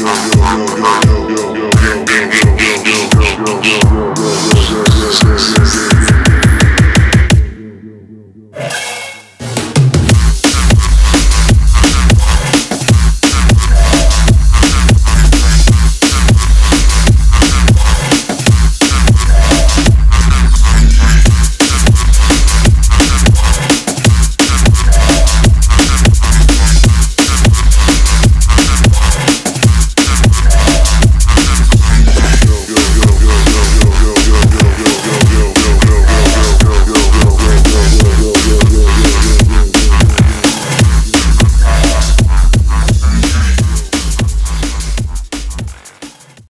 yo, yo, yo.